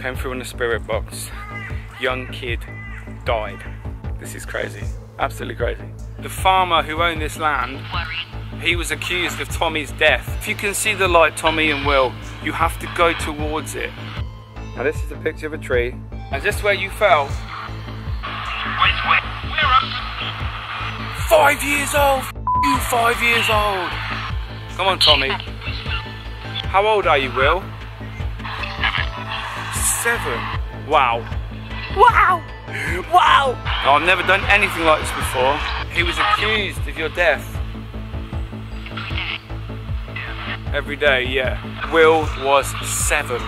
Came through in the spirit box. Young kid died. This is crazy. Absolutely crazy. The farmer who owned this land, he was accused of Tommy's death. If you can see the light, Tommy and Will, you have to go towards it. Now this is a picture of a tree. And just where you fell. Five years old! You five years old! Come on, Tommy. How old are you, Will? Seven. Wow. Wow! Wow! I've never done anything like this before. He was accused of your death. Every day, yeah. Will was seven.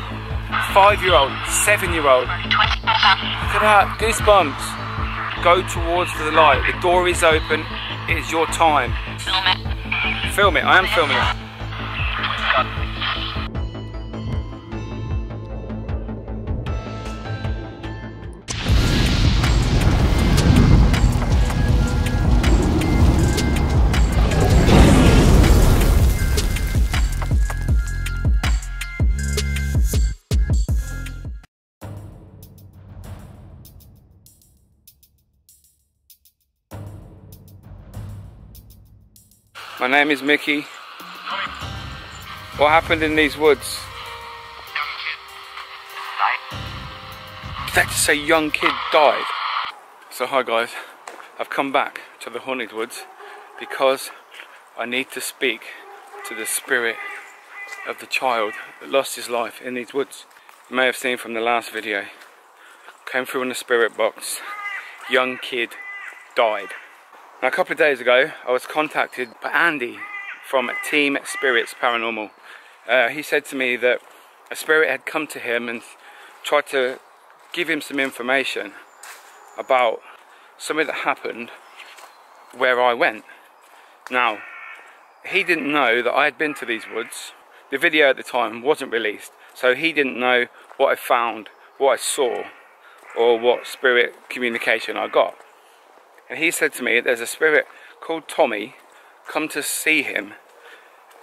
Five year old, seven year old. Look at that, goosebumps. Go towards the light. The door is open. It is your time. Film it. Film it, I am filming it. My name is Miki. What happened in these woods? Did that just say young kid died? So hi guys, I've come back to the Haunted Woods because I need to speak to the spirit of the child that lost his life in these woods. You may have seen from the last video, came through in the spirit box, young kid died. Now, a couple of days ago, I was contacted by Andy from Team Spiritz Paranormal. Uh, he said to me that a spirit had come to him and tried to give him some information about something that happened where I went. Now, he didn't know that I had been to these woods. The video at the time wasn't released, so he didn't know what I found, what I saw, or what spirit communication I got. And he said to me, There's a spirit called Tommy come to see him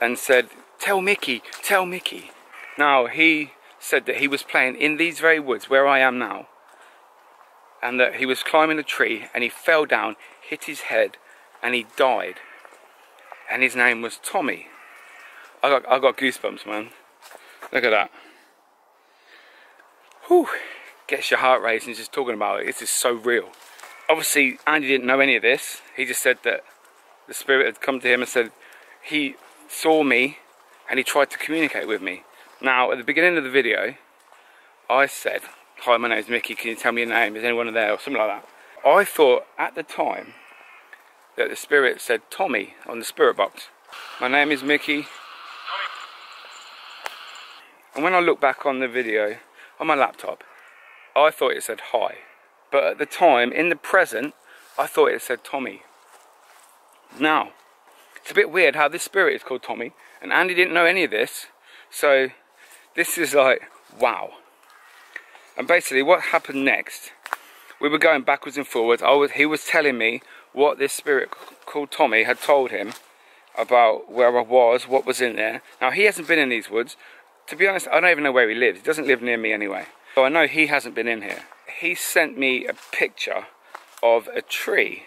and said, Tell Miki, tell Miki. Now, he said that he was playing in these very woods where I am now, and that he was climbing a tree and he fell down, hit his head, and he died. And his name was Tommy. I got, I got goosebumps, man. Look at that. Whew. Gets your heart racing just talking about it. This is so real obviously Andy didn't know any of this. He just said that the spirit had come to him and said he saw me and he tried to communicate with me. Now, at the beginning of the video, I said, Hi, my name is Miki. Can you tell me your name? Is anyone there? Or something like that. I thought at the time that the spirit said Tommy on the spirit box. My name is Miki. And when I look back on the video on my laptop, I thought it said hi. But at the time, in the present, I thought it said Tommy. Now, it's a bit weird how this spirit is called Tommy, and Andy didn't know any of this, so this is like, wow. And basically, what happened next, we were going backwards and forwards. I was, he was telling me what this spirit called Tommy had told him about where I was, what was in there. Now, he hasn't been in these woods. To be honest, I don't even know where he lives. He doesn't live near me anyway. So I know he hasn't been in here he sent me a picture of a tree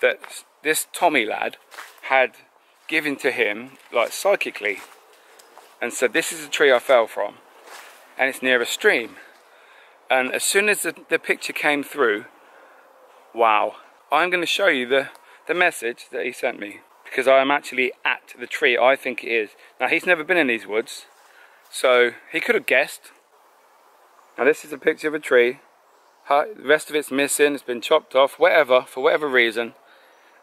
that this Tommy lad had given to him, like psychically, and said, This is a tree I fell from, and it's near a stream. And as soon as the, the picture came through, wow, I'm going to show you the, the message that he sent me because I am actually at the tree I think it is. Now, he's never been in these woods, so he could have guessed. Now, this is a picture of a tree the rest of it's missing, it's been chopped off, whatever, for whatever reason.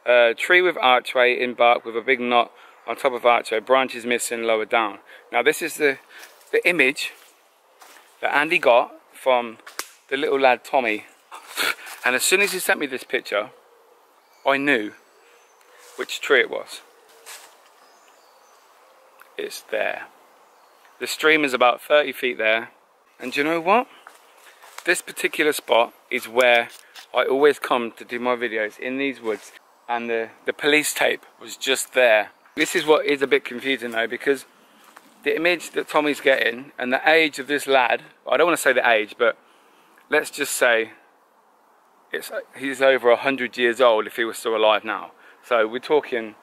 Uh, tree with archway in bark with a big knot on top of archway, branches missing lower down. Now this is the, the image that Andy got from the little lad Tommy. And as soon as he sent me this picture, I knew which tree it was. It's there. The stream is about 30 feet there. And do you know what? This particular spot is where I always come to do my videos in these woods and the, the police tape was just there. This is what is a bit confusing though because the image that Tommy's getting and the age of this lad, I don't want to say the age, but let's just say it's, he's over 100 years old if he was still alive now. So we're talking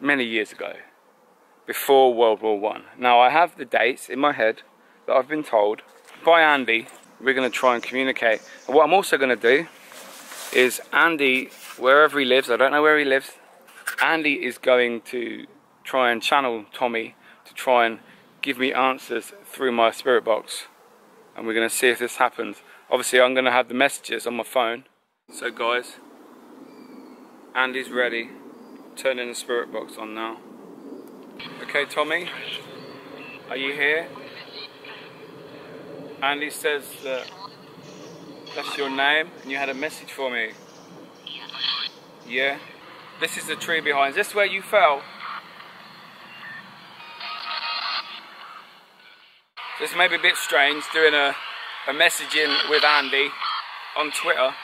many years ago, before World War One. Now I have the dates in my head that I've been told by Andy. We're going to try and communicate. And what I'm also going to do is Andy, wherever he lives, I don't know where he lives, Andy is going to try and channel Tommy to try and give me answers through my spirit box. And we're going to see if this happens. Obviously, I'm going to have the messages on my phone. So, guys, Andy's ready. Turning the spirit box on now. Okay, Tommy, are you here? Andy says that that's your name and you had a message for me. Yeah? This is the tree behind. Is this where you fell? This may be a bit strange doing a, a messaging with Andy on Twitter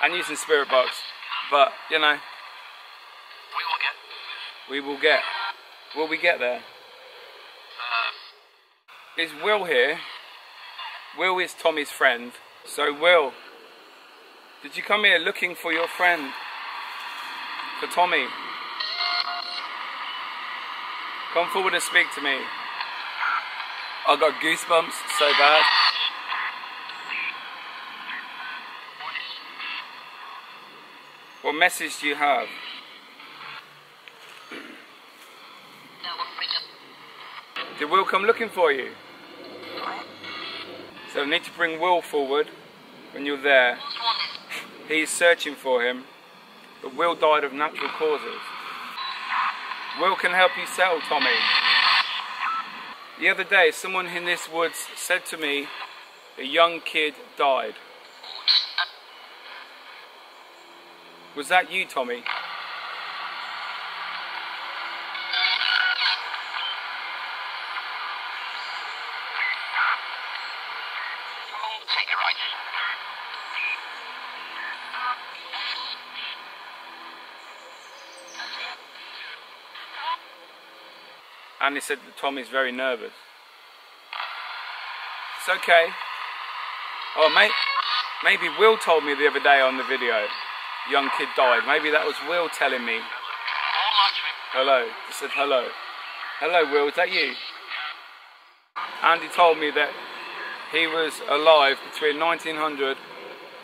and using Spirit Box, but you know, we will get. We will get. Will we get there? Uh. Is Will here? Will is Tommy's friend. So Will, did you come here looking for your friend? For Tommy? Come forward and speak to me. I got goosebumps so bad. What message do you have? Did Will come looking for you? So I need to bring Will forward when you're there. He's searching for him, but Will died of natural causes. Will can help you settle Tommy. The other day, someone in this woods said to me, a young kid died. Was that you, Tommy? And he said that Tommy's very nervous. It's okay. Oh, mate, maybe Will told me the other day on the video, young kid died. Maybe that was Will telling me. Hold on to him. Hello. He said hello. Hello, Will. Is that you? Andy told me that he was alive between 1900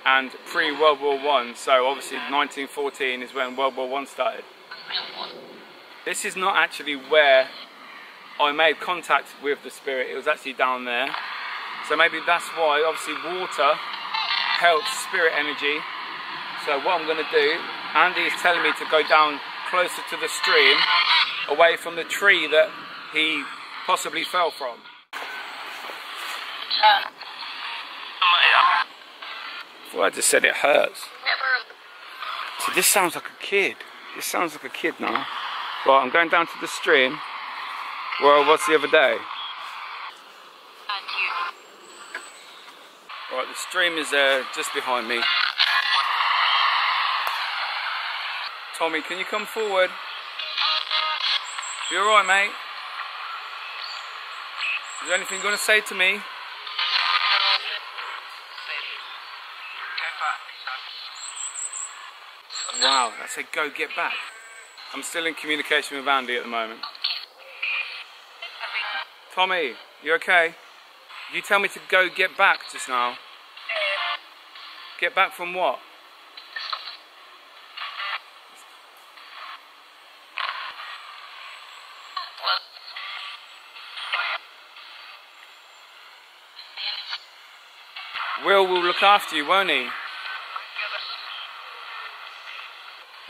and pre-World War One. So obviously 1914 is when World War One started. This is not actually where I made contact with the spirit. It was actually down there. So maybe that's why. Obviously water helps spirit energy. So what I'm going to do, Andy is telling me to go down closer to the stream, away from the tree that he possibly fell from. Well, I just said it hurts. So this sounds like a kid. This sounds like a kid now. Right, I'm going down to the stream where what's the other day. And you. Right, the stream is there just behind me. Tommy, can you come forward? You alright, mate? Is there anything you going to say to me? Wow, I said go get back. I'm still in communication with Andy at the moment. Tommy, you okay? You tell me to go get back just now. Get back from what? Will will look after you, won't he?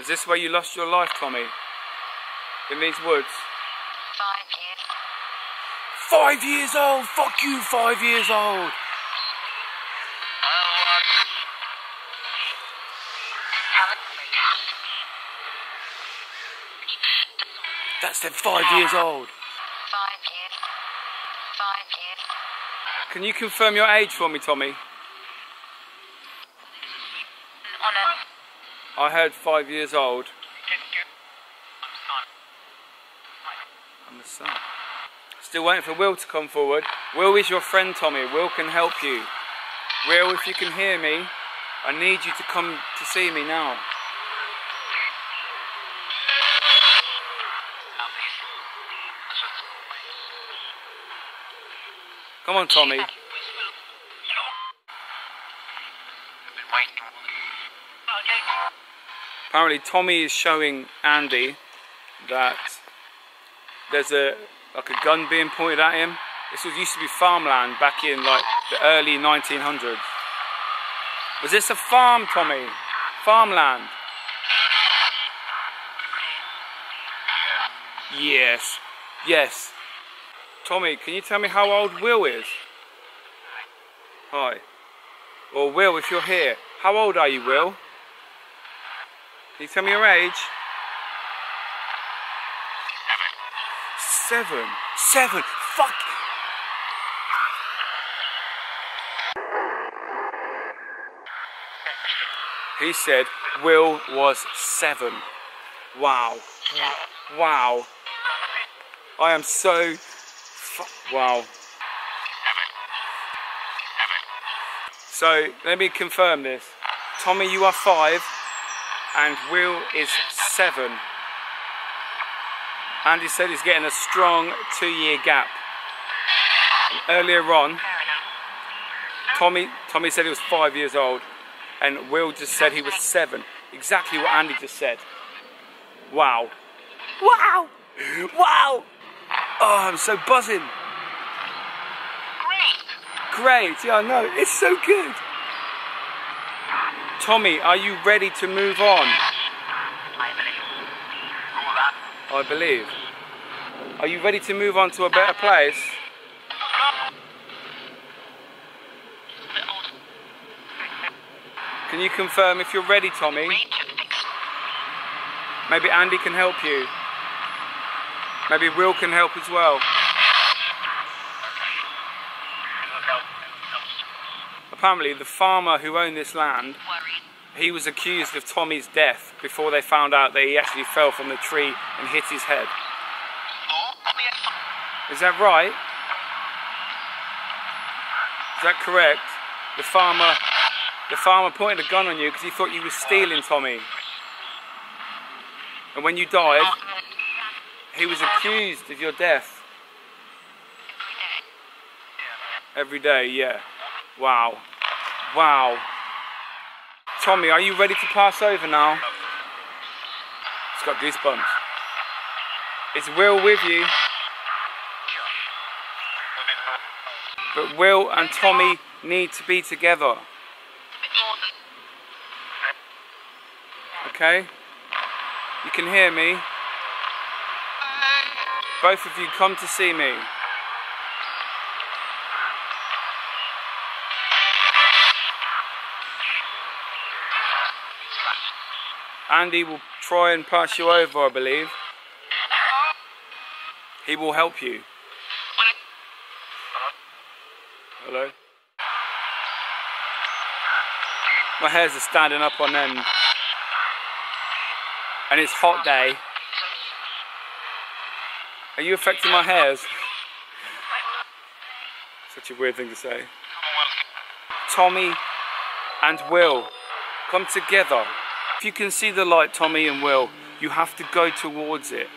Is this where you lost your life, Tommy? In these woods? Five years. Old! Fuck you, five years old! That's them five years old. Five years. Five years. Can you confirm your age for me, Tommy? I heard five years old. I'm the son. Still waiting for Will to come forward. Will is your friend, Tommy. Will can help you. Will, if you can hear me, I need you to come to see me now. Come on, Tommy. Apparently, Tommy is showing Andy that there's a like a gun being pointed at him. This was used to be farmland back in like the early 1900s. Was this a farm, Tommy? Farmland? Yes. Yes. Tommy, can you tell me how old Will is? Hi. Or Will, if you're here, how old are you, Will? Can you tell me your age? Seven. Seven. Fuck. He said Will was seven. Wow. Wow. I am so. Wow. So let me confirm this. Tommy, you are five, and Will is seven. Andy said he's getting a strong two year gap. Earlier on, Tommy, Tommy said he was five years old, and Will just said he was seven. Exactly what Andy just said. Wow. Wow! Wow! Oh, I'm so buzzing. Great. Great, yeah, I know. It's so good. Tommy, are you ready to move on? I believe. Are you ready to move on to a better place? Can you confirm if you're ready, Tommy? Maybe Andy can help you. Maybe Will can help as well. Apparently, the farmer who owned this land, he was accused of Tommy's death before they found out that he actually fell from the tree and hit his head. Is that right? Is that correct? The farmer, the farmer pointed a gun on you because he thought you were stealing Tommy. And when you died, he was accused of your death. Every day, yeah. Wow. Wow. Tommy, are you ready to pass over now? It's got goosebumps. Is Will with you? But Will and Tommy need to be together. Okay? You can hear me. Both of you come to see me. Andy will try and pass you over, I believe. He will help you. Hello? My hairs are standing up on end. And it's hot day. Are you affecting my hairs? Such a weird thing to say. Tommy and Will, come together. If you can see the light, Tommy and Will, you have to go towards it.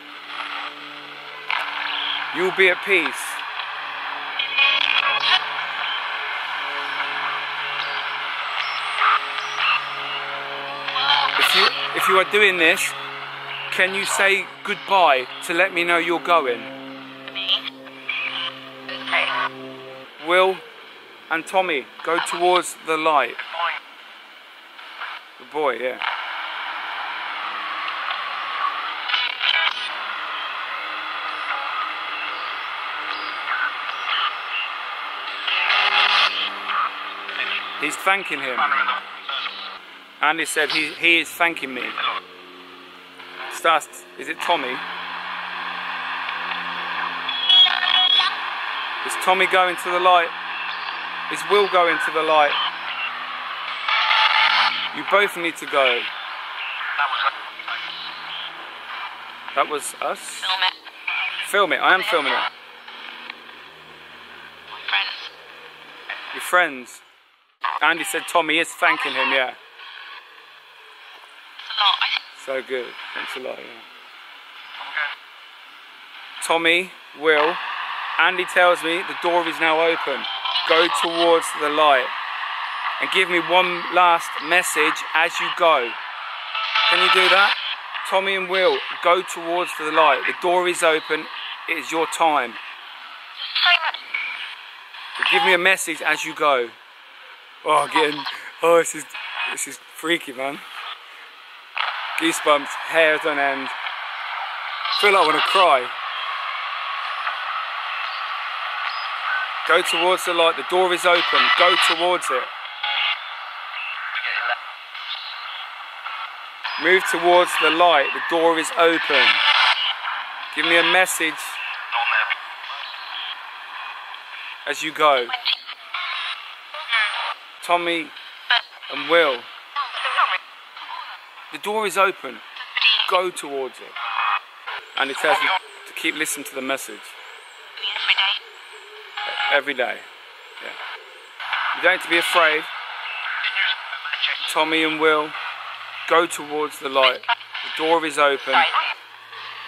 You'll be at peace. If you, if you are doing this, can you say goodbye to let me know you're going? Me? Okay. Will and Tommy, go towards the light. The boy, yeah. he's thanking him. Andy said he, he is thanking me. Stas, is it Tommy? Is Tommy going to the light? Is Will going to the light? You both need to go. That was us. Film it. Film it. I am filming it. Friends. Your friends. Andy said Tommy is thanking him, yeah. It's a lot. So good. Thanks a lot, yeah. Tommy, Will, Andy tells me the door is now open. Go towards the light. And give me one last message as you go. Can you do that? Tommy and Will, go towards the light. The door is open. It is your time. But give me a message as you go. Oh, again. Oh, this is this is freaky, man. Goosebumps, hairs on end. Feel like I want to cry. Go towards the light. The door is open. Go towards it. Move towards the light. The door is open. Give me a message as you go. Tommy and Will, the door is open. Go towards it. And it tells you to keep listening to the message Every day. every day. Yeah. You don't have to be afraid. Tommy and Will, go towards the light. The door is open.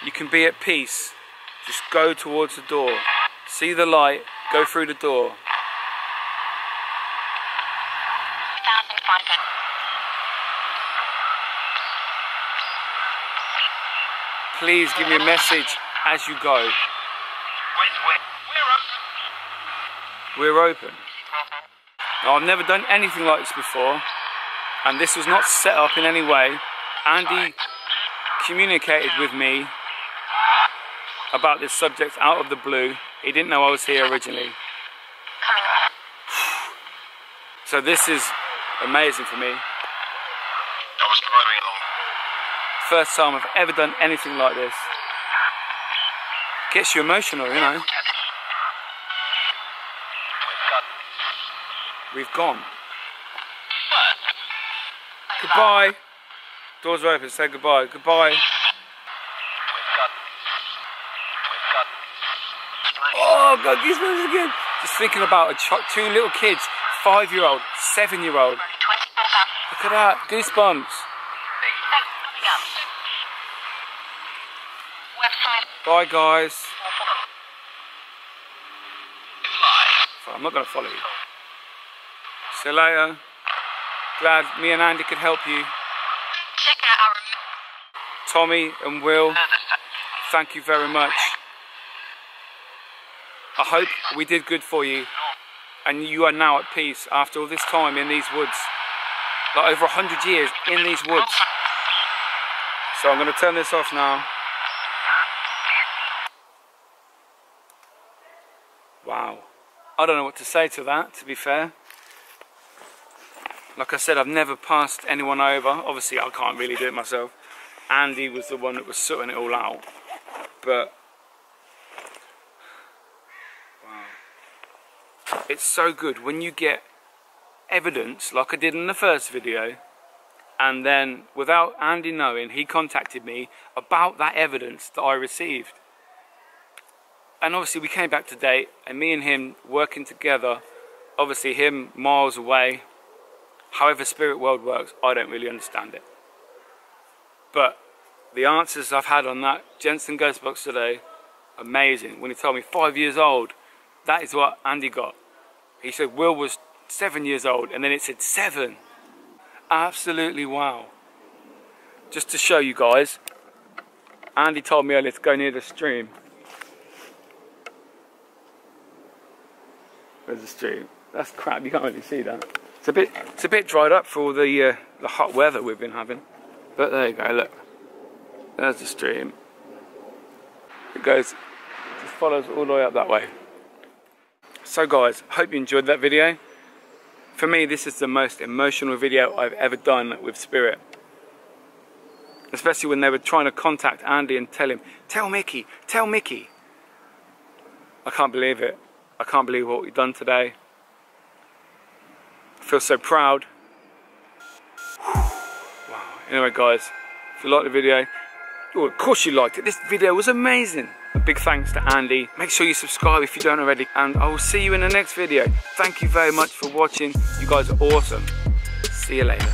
You can be at peace. Just go towards the door. See the light, go through the door. Thousand five hundred. Please give me a message as you go. We're open. Now, I've never done anything like this before, and this was not set up in any way. Andy communicated with me about this subject out of the blue. He didn't know I was here originally. So this is amazing for me. I was driving along. First time I've ever done anything like this. Gets you emotional, you know. We've gone. Goodbye. Doors are open. Say goodbye. Goodbye. Oh, God, these goosebumps again. Just thinking about two little kids, five-year-old, seven-year-old. Look at that, goosebumps. Bye, guys. I'm not going to follow you. See you later. Glad me and Andy could help you. Tommy and Will, thank you very much. I hope we did good for you and you are now at peace after all this time in these woods. Like over a hundred years in these woods. So I'm going to turn this off now. Wow. I don't know what to say to that, to be fair. Like I said, I've never passed anyone over. Obviously, I can't really do it myself. Andy was the one that was sorting it all out. But It's so good when you get evidence like I did in the first video and then without Andy knowing he contacted me about that evidence that I received. And obviously we came back to date and me and him working together, obviously him miles away. However spirit world works, I don't really understand it. But the answers I've had on that Jenson Ghost Box today, amazing. When he told me five years old, that is what Andy got. He said Will was seven years old, and then it said seven. Absolutely wow. Just to show you guys, Andy told me earlier to go near the stream. There's the stream? That's crap. You can't really see that. It's a bit, it's a bit dried up for all the uh, the hot weather we've been having. But there you go. Look, there's the stream. It goes, just follows all the way up that way. So guys, hope you enjoyed that video. For me, this is the most emotional video I've ever done with Spirit. Especially when they were trying to contact Andy and tell him, tell Miki, tell Miki. I can't believe it. I can't believe what we've done today. I feel so proud. Wow. Anyway guys, if you liked the video, oh, of course you liked it. This video was amazing. A big thanks to Andy. Make sure you subscribe if you don't already. And I will see you in the next video. Thank you very much for watching. You guys are awesome. See you later.